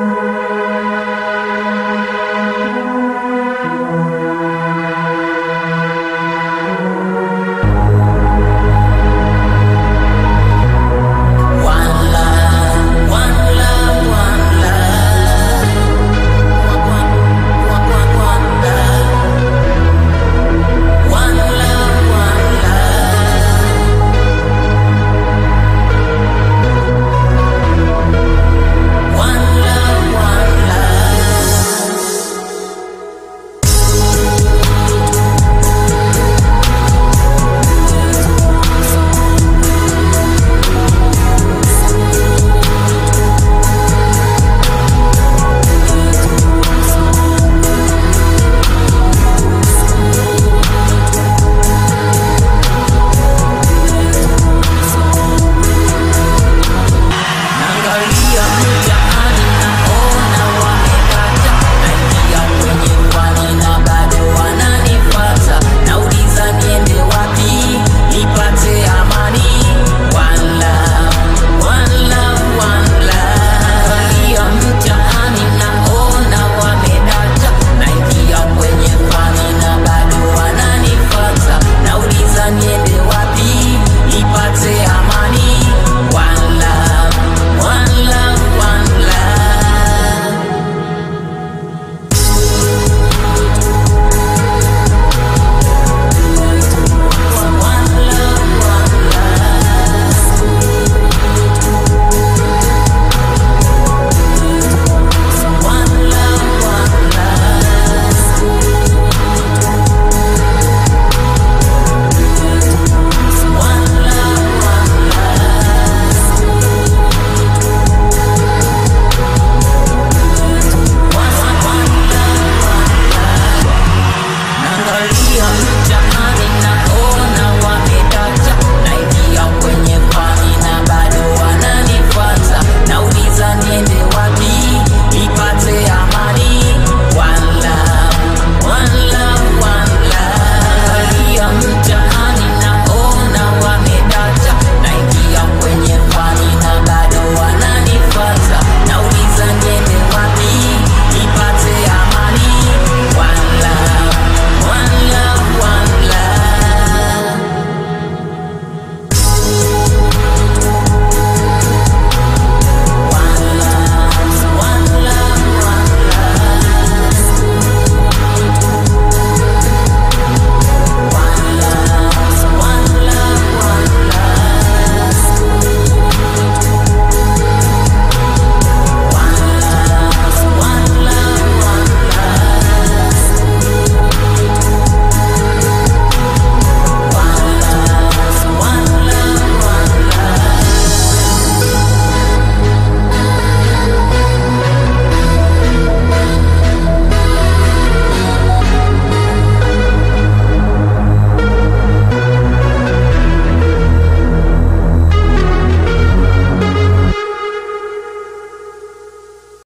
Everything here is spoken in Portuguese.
Música